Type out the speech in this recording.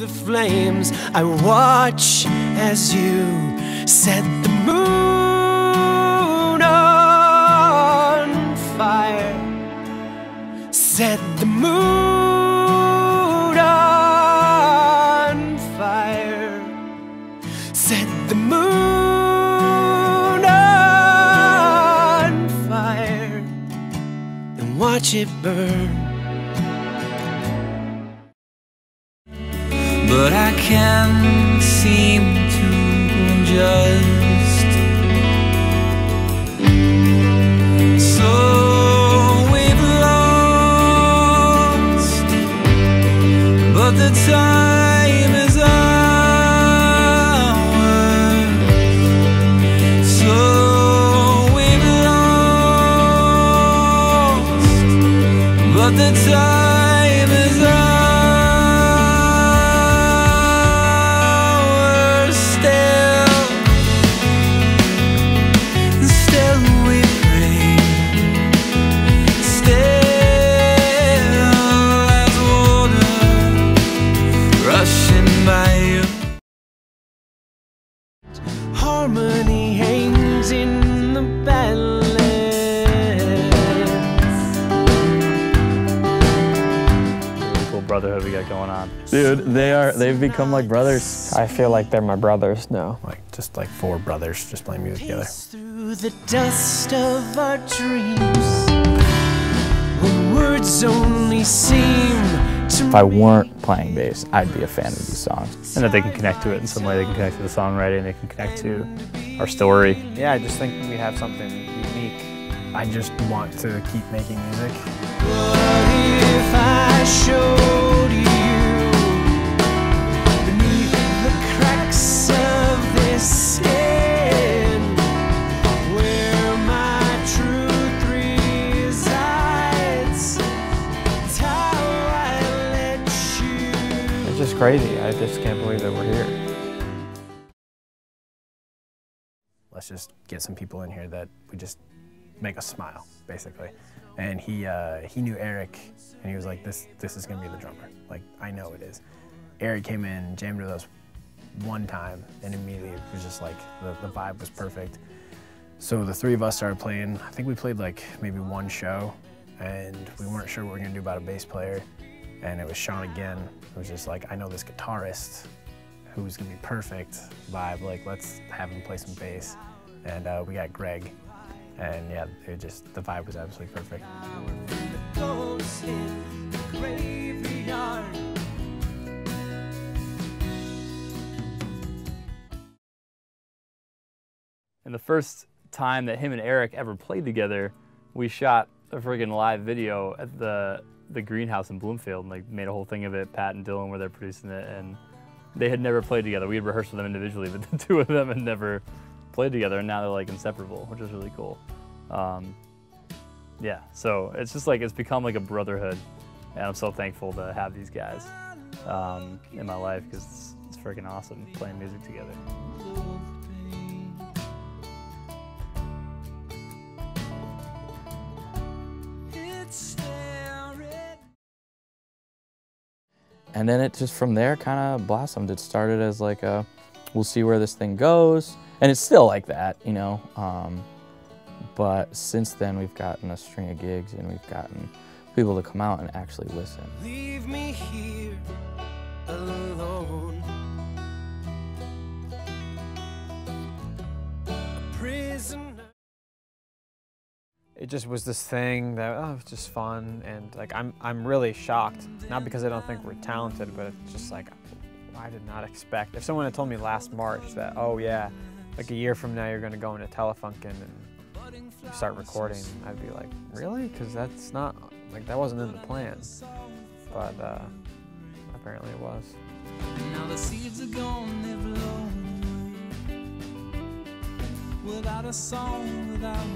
the flames. I watch as you set the moon on fire. Set the moon on fire. Set the moon on fire and watch it burn. But I can't seem to adjust. So we've lost, but the time is ours. So we've lost, but the time Harmony hangs in the balance. Really cool brotherhood we got going on. Dude, they are they've become like brothers. I feel like they're my brothers now. Like just like four brothers just playing music together. Through the dust of our dreams, words only seem to If I weren't playing bass, I'd be a fan of these songs. And that they can connect to it in some way. They can connect to the songwriting. They can connect to our story. Yeah, I just think we have something unique. I just want to keep making music. Crazy. I just can't believe that we're here. Let's just get some people in here that we just make us smile, basically. And he uh, he knew Eric, and he was like, "This this is gonna be the drummer. Like I know it is." Eric came in, jammed with us one time, and immediately it was just like the, the vibe was perfect. So the three of us started playing. I think we played like maybe one show, and we weren't sure what we were gonna do about a bass player. And it was Sean again. Was just like, I know this guitarist who's gonna be perfect vibe. Like, let's have him play some bass. And uh, we got Greg. And yeah, it just, the vibe was absolutely perfect. And the first time that him and Eric ever played together, we shot a friggin' live video at the the greenhouse in Bloomfield and like made a whole thing of it. Pat and Dylan were there producing it, and they had never played together. We had rehearsed with them individually, but the two of them had never played together, and now they're like inseparable, which is really cool. Um, yeah, so it's just like it's become like a brotherhood, and I'm so thankful to have these guys um, in my life because it's, it's freaking awesome playing music together. And then it just from there kind of blossomed. It started as like a, we'll see where this thing goes. And it's still like that, you know. Um, but since then, we've gotten a string of gigs and we've gotten people to come out and actually listen. Leave me here alone. A. It just was this thing that oh, it's just fun, and like I'm I'm really shocked. Not because I don't think we're talented, but it's just like I did not expect. If someone had told me last March that oh yeah, like a year from now you're gonna go into Telefunken and start recording, I'd be like really? Because that's not like that wasn't in the plan. But uh, apparently it was. Gone. Without a song, without